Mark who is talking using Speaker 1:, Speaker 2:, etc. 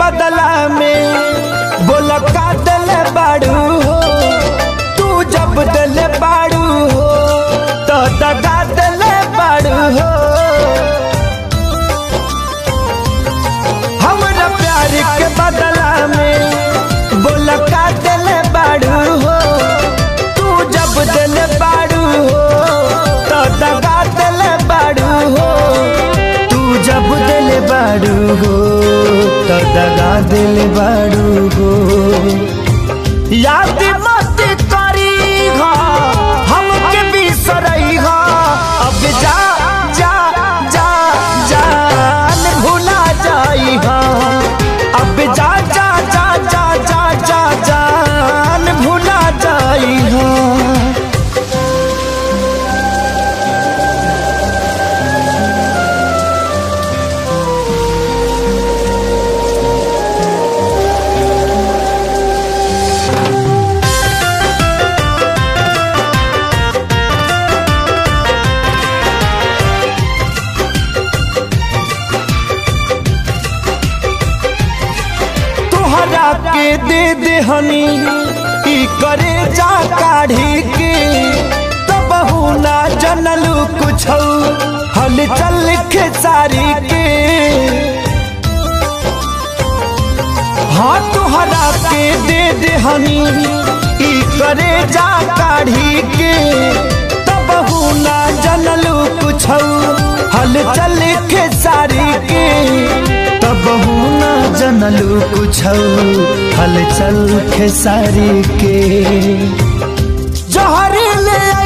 Speaker 1: बदला में तो दगा दिल बड़ू गो। याद मा के दे दे हनी। करे जा काढ़ी के। तब ना जनलू कुछ। हल चल के सारी के। हाँ तुहरा के दे दे हनी। करे जा काढ़ी के। तब ना जनलू कुछ। हल चल के। न हलचल खेसारी के। जहरीले